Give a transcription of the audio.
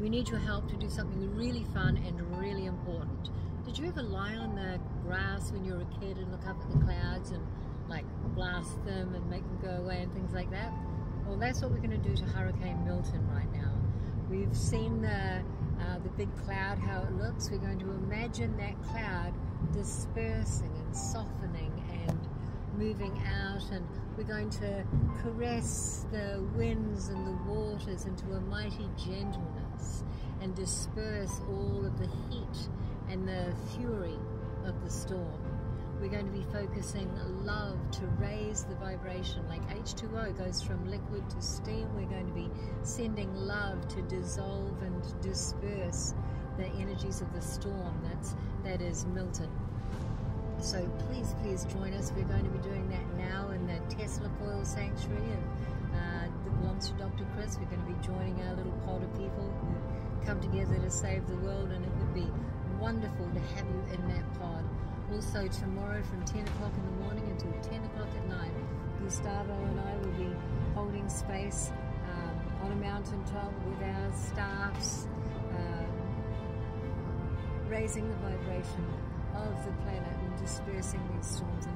We need your help to do something really fun and really important. Did you ever lie on the grass when you were a kid and look up at the clouds and like blast them and make them go away and things like that? Well, that's what we're going to do to Hurricane Milton right now. We've seen the, uh, the big cloud, how it looks. We're going to imagine that cloud dispersing and moving out and we're going to caress the winds and the waters into a mighty gentleness and disperse all of the heat and the fury of the storm. We're going to be focusing love to raise the vibration like H2O goes from liquid to steam. We're going to be sending love to dissolve and disperse the energies of the storm that's, that is Milton. So please, please join us. We're going to be doing that now in the Tesla Coil Sanctuary uh, that belongs to Dr. Chris. We're going to be joining our little pod of people who come together to save the world and it would be wonderful to have you in that pod. Also tomorrow from 10 o'clock in the morning until 10 o'clock at night, Gustavo and I will be holding space um, on a mountaintop with our staffs, uh, raising the vibration the planet and dispersing these storms